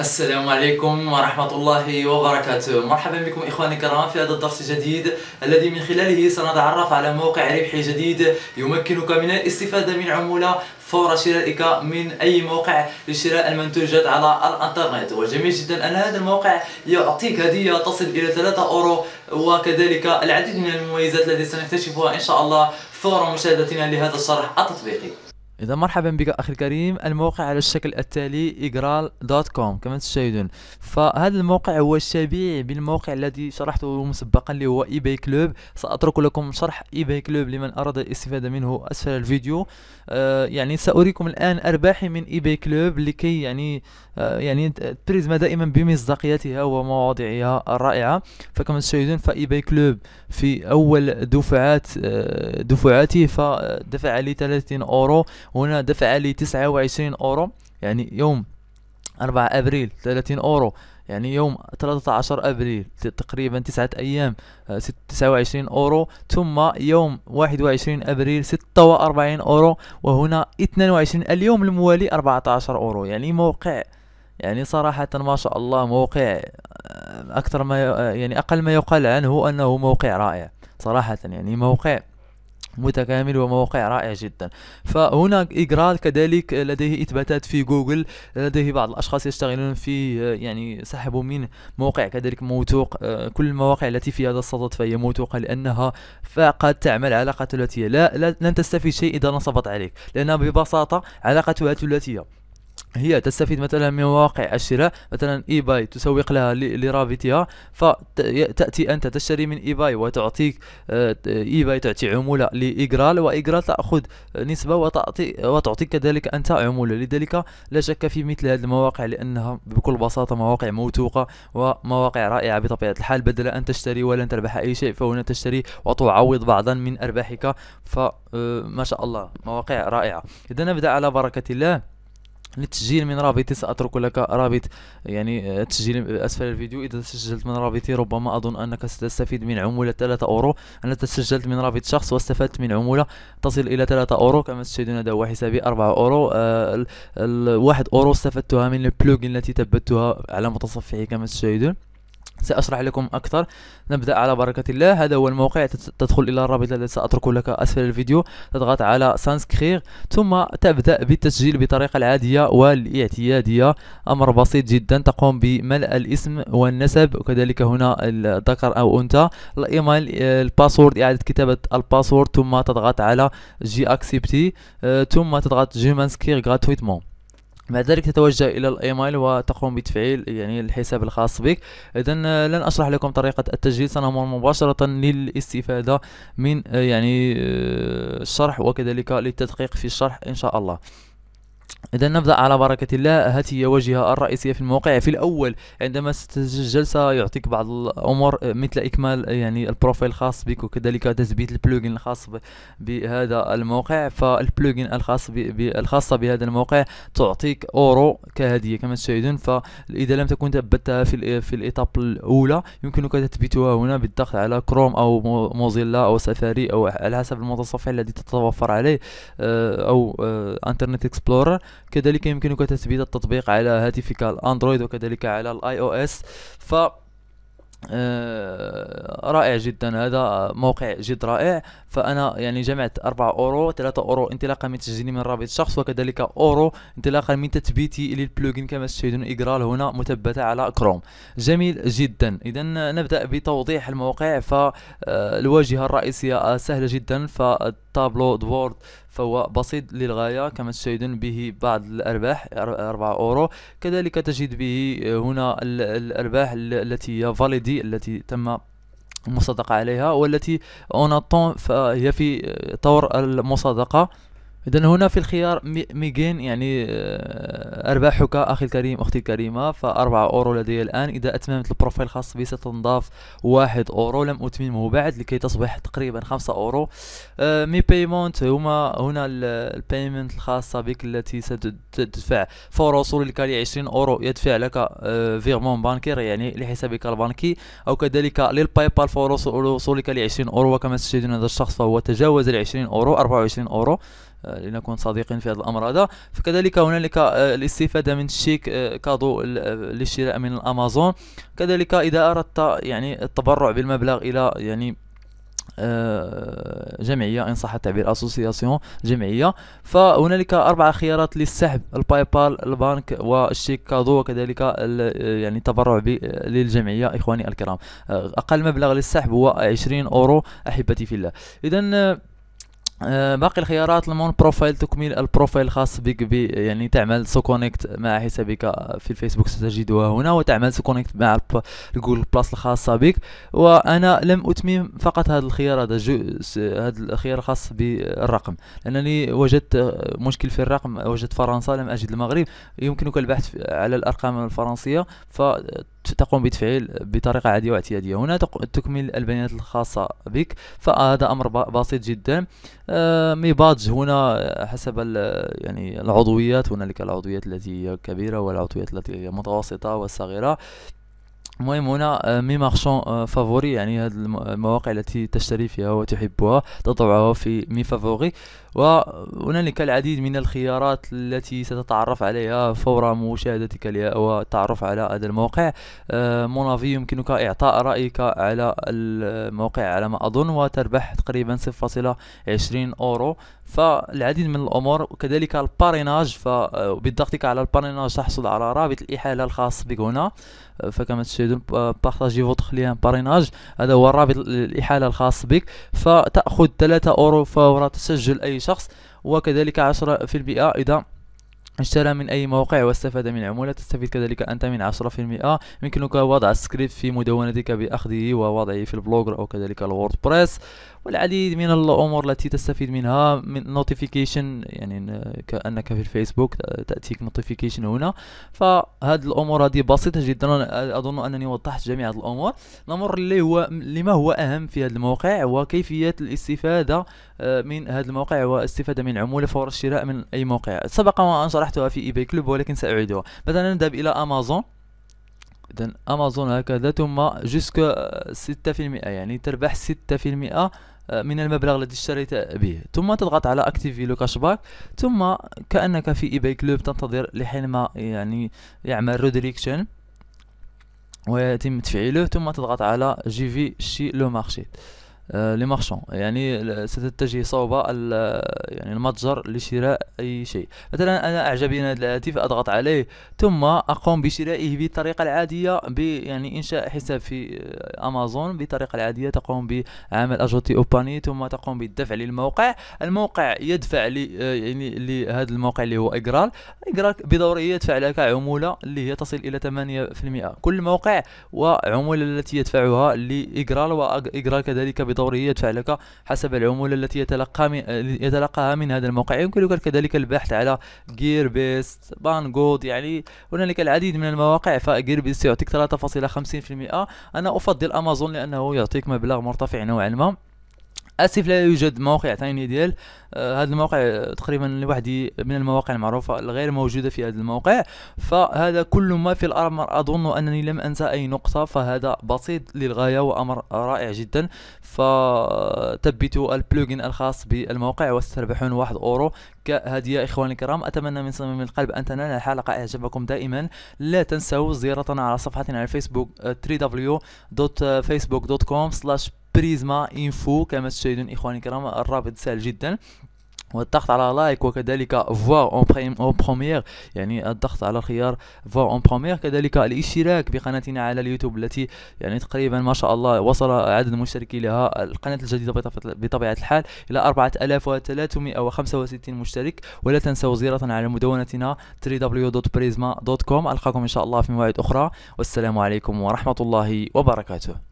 السلام عليكم ورحمة الله وبركاته. مرحبا بكم إخواني الكرام في هذا الدرس الجديد الذي من خلاله سنتعرف على موقع ربحي جديد يمكنك من الاستفادة من عمولة فور شرائك من أي موقع لشراء المنتوجات على الإنترنت. وجميل جدا أن هذا الموقع يعطيك هدية تصل إلى 3 أورو وكذلك العديد من المميزات التي سنكتشفها إن شاء الله فور مشاهدتنا لهذا الشرح التطبيقي. إذا مرحبا بك أخي الكريم الموقع على الشكل التالي iGraal dot com كما تشاهدون. فهذا الموقع هو شبيه بالموقع الذي شرحته مسبقا اللي هو eBuyClub. سأترك لكم شرح eBuyClub لمن أراد الاستفادة منه أسفل الفيديو. آه يعني سأريكم الآن أرباحي من eBuyClub لكي يعني آه يعني بريزما دائما بمصداقيتها ومواضيعها الرائعة. فكما تشاهدون ف eBuyClub في أول دفعات آه دفعاته فدفع لي 30 أورو. هنا دفع لي تسعة وعشرين أورو يعني يوم أربعة أبريل ثلاثين أورو يعني يوم 13 أبريل تقريبا تسعة أيام آه، تسعة وعشرين أورو ثم يوم واحد وعشرين أبريل ستة وأربعين أورو وهنا اثنان وعشرين اليوم الموالي أربعة عشر أورو يعني موقع يعني صراحة ما شاء الله موقع آه، أكثر ما يعني أقل ما يقال عنه أنه موقع رائع صراحة يعني موقع. متكامل وموقع رائع جدا. فهناك iGraal كذلك لديه إثباتات في جوجل لديه بعض الأشخاص يشتغلون في يعني سحبوا من موقع كذلك موثوق كل المواقع التي في هذا الصدد فهي موثوقة لأنها فقد تعمل علاقة ثلاثية. لا, لا لن تستفيد شيء إذا نصبت عليك لأنها ببساطة علاقتها ثلاثية. هي تستفيد مثلا من مواقع الشراء مثلا eBay تسوق لها لرابطها فتأتي أنت تشتري من eBay وتعطيك آه، eBay تعطي عمولة ل iGraal و iGraal تأخذ نسبة وتعطي وتعطيك كذلك أنت عمولة. لذلك لا شك في مثل هذه المواقع لأنها بكل بساطة مواقع موثوقة ومواقع رائعة بطبيعة الحال. بدل أن تشتري ولن تربح أي شيء فهنا تشتري وتعوض بعضا من أرباحك. فما آه، شاء الله مواقع رائعة. اذا نبدأ على بركة الله. للتسجيل من رابطي سأترك لك رابط يعني تسجيل أسفل الفيديو. إذا تسجلت من رابطي ربما أظن أنك ستستفيد من عمولة 3 أورو. أنا تسجلت من رابط شخص واستفدت من عمولة. تصل إلى 3 أورو كما تشاهدون هذا هو حسابي 4 أورو. آه الواحد أورو استفدتها من ال plugin التي ثبتها على متصفحي كما تشاهدون سأشرح لكم أكثر. نبدأ على بركة الله. هذا هو الموقع تدخل إلى الرابط الذي سأترك لك أسفل الفيديو. تضغط على s'inscrire ثم تبدأ بالتسجيل بطريقة العادية والاعتيادية. أمر بسيط جدا تقوم بملء الاسم والنسب. وكذلك هنا الذكر أو أنثى. ال email ال password إعادة كتابة ال password. ثم تضغط على j'accepte ثم تضغط je m'inscris gratuitement بعد ذلك تتوجه إلى الإيميل وتقوم بتفعيل يعني الحساب الخاص بك. اذا لن أشرح لكم طريقة التسجيل. سنمر مباشرة للاستفادة من يعني آه، الشرح وكذلك للتدقيق في الشرح إن شاء الله. إذا نبدأ على بركة الله. هذه هي واجهة الرئيسية في الموقع. في الأول عندما ستسجل سيعطيك بعض الأمور مثل إكمال يعني ال profile الخاص بك وكذلك تثبيت ال plugin الخاص بهذا الموقع. فال plugin الخاص الخاصة بهذا الموقع تعطيك أورو كهدية كما تشاهدون. فإذا لم تكن ثبتها في في ال étape الأولى يمكنك تثبيتها هنا بالضغط على كروم أو Mozilla أو سفاري أو على حسب المتصفح الذي تتوفر عليه آه، أو انترنت آه، Explorer كذلك يمكنك تثبيت التطبيق على هاتفك ال Android وكذلك على ال iOS ف آه، رائع جدا. هذا موقع جد رائع. فأنا يعني جمعت 4 أورو 3 أورو انطلاقا من تسجيلي من رابط شخص وكذلك أورو انطلاقا من تثبيتي لل plugin كما تشاهدون. iGraal هنا مثبته على كروم جميل جدا. اذا نبدأ بتوضيح الموقع. فالواجهه الرئيسية سهلة جدا. فال tableau de bord فهو بسيط للغاية كما تشاهدون به بعض الأرباح 4 أورو. كذلك تجد به هنا الأرباح التي هي validés التي تم المصادقة عليها والتي en attente فهي في طور المصادقة. اذا هنا في الخيار mes gains يعني آه، أرباحك أخي الكريم أختي الكريمة فأربعة أورو لدي الآن. إذا أتممت ال profile الخاص بي ستنضاف واحد أورو لم أتممه بعد لكي تصبح تقريبا خمسة أورو. آه، mes paiements هما هنا ال paiement الخاصة بك التي ستدفع فور وصولك ل 20 أورو يدفع لك virement آه، bancaire يعني لحسابك البنكي أو كذلك لل PayPal فور وصولك ل 20 أورو. وكما تشاهدون هذا الشخص فهو تجاوز ال 20 اورو 24 أورو. لنكون صادقين في هذا الأمر. هذا فكذلك هنالك آه، الاستفادة من الشيك آه، cadeau للشراء من الأمازون. كذلك إذا أردت يعني التبرع بالمبلغ إلى يعني جمعية إن صح التعبير association جمعية. فهنالك أربع خيارات للسحب ال PayPal البنك وال chèque cadeau وكذلك يعني التبرع للجمعية إخواني الكرام. أقل مبلغ للسحب هو 20 أورو أحبتي في الله. إذا آه، باقي الخيارات ال mon profil تكميل ال profil الخاص بك ب يعني تعمل se connecter مع حسابك في الفيسبوك ستجدها هنا وتعمل se connecter مع Google Plus الخاصة بك. وأنا لم أتمم فقط هذا الخيار هذا هذا الخيار الخاص بالرقم. لأنني وجدت مشكل في الرقم وجدت فرنسا لم أجد المغرب. يمكنك البحث على الأرقام الفرنسية. ف تقوم بتفعيل بطريقة عادية واعتيادية. هنا تكمل البيانات الخاصة بك. فهذا أمر بسيط جدا. آه، mes badges هنا حسب يعني العضويات. هنالك العضويات التي هي كبيرة والعضويات التي هي متوسطة والصغيرة. المهم هنا mes marchands favoris يعني هذه المواقع التي تشتري فيها وتحبها تضعها في mes favoris. وهنالك العديد من الخيارات التي ستتعرف عليها فور مشاهدتك لها والتعرف على هذا الموقع. mon avis يمكنك إعطاء رأيك على الموقع على ما أظن وتربح تقريبا 0.20 أورو. فالعديد من الأمور وكذلك ال parrainage فبضغطك على ال parrainage تحصل على رابط الإحالة الخاص بك هنا. فكما تشاهدون partagez votre lien parrainage هذا هو الرابط الإحالة الخاص بك. فتأخذ 3 أورو فور تسجل أي شخص وكذلك عشرة في المئة. إذا اشترى من أي موقع واستفاد من عمولة تستفيد كذلك أنت من عشرة في المئة. يمكنك وضع السكريبت في مدونتك بأخذه ووضعه في ال Blogger أو كذلك ال WordPress. والعديد من الأمور التي تستفيد منها من notification يعني كأنك في الفيسبوك تأتيك notification هنا. فهذه الأمور هذه بسيطة جدا أظن أنني وضحت جميع هذه الأمور. الأمر اللي هو لما هو أهم في هذا الموقع وكيفية الاستفادة آه، من هذا الموقع واستفادة من عمولة فور الشراء من أي موقع. سبق وأن شرحتها في eBuyClub ولكن سأعيدها. مثلا نذهب إلى أمازون أمازون هكذا ثم jusqu'à ستة في المئة يعني تربح ستة في المئة آه، من المبلغ الذي اشتريت به. ثم تضغط على activer le cashback ثم كأنك في eBuyClub تنتظر لحينما يعني يعمل redirection ويتم تفعيله ثم تضغط على je vais chez le marché. les marchands يعني ستتجه صوب يعني المتجر لشراء أي شيء. مثلا أنا أعجبني هذا الهاتف أضغط عليه ثم أقوم بشرائه بالطريقة العادية يعني إنشاء حساب في أمازون بالطريقة العادية. تقوم بعمل أجوتي أوباني ثم تقوم بالدفع للموقع. الموقع يدفع لي يعني لهذا الموقع اللي هو إجرال. إجرال بدوريه يدفع لك عمولة اللي هي تصل إلى 8% كل موقع وعمولة التي يدفعها لإجرال وإجرال كذلك بدورية دوري يدفع لك حسب العمولة التي يتلقى من يتلقاها من هذا الموقع. يمكنك كذلك البحث على Gearbest Banggood يعني هنالك العديد من المواقع ف Gearbest يعطيك 3.50% أنا أفضل أمازون لأنه يعطيك مبلغ مرتفع نوعا ما. آسف لا يوجد موقع ثاني ديال آه هذا الموقع تقريبا لوحدي من المواقع المعروفة الغير موجودة في هذا الموقع. فهذا كل ما في الأمر أظن أنني لم أنسى أي نقطة فهذا بسيط للغاية وأمر رائع جدا. فتثبتوا ال plugin الخاص بالموقع وستربحون واحد أورو. كهدية إخواني الكرام أتمنى من صميم القلب أن تنال الحلقة إعجابكم دائما. لا تنسوا زيارتنا على صفحتنا على الفيسبوك www.facebook.com بريزما انفو كما تشاهدون إخواني الكرام الرابط سهل جدا. والضغط على like وكذلك voir en premier يعني الضغط على الخيار voir en premier كذلك الاشتراك بقناتنا على اليوتيوب التي يعني تقريبا ما شاء الله وصل عدد المشتركين لها القناة الجديدة بطبيعة الحال إلى 4365 مشترك. ولا تنسوا زيارتنا على مدونتنا www.prisma.com ألقاكم إن شاء الله في مواعيد أخرى. والسلام عليكم ورحمة الله وبركاته.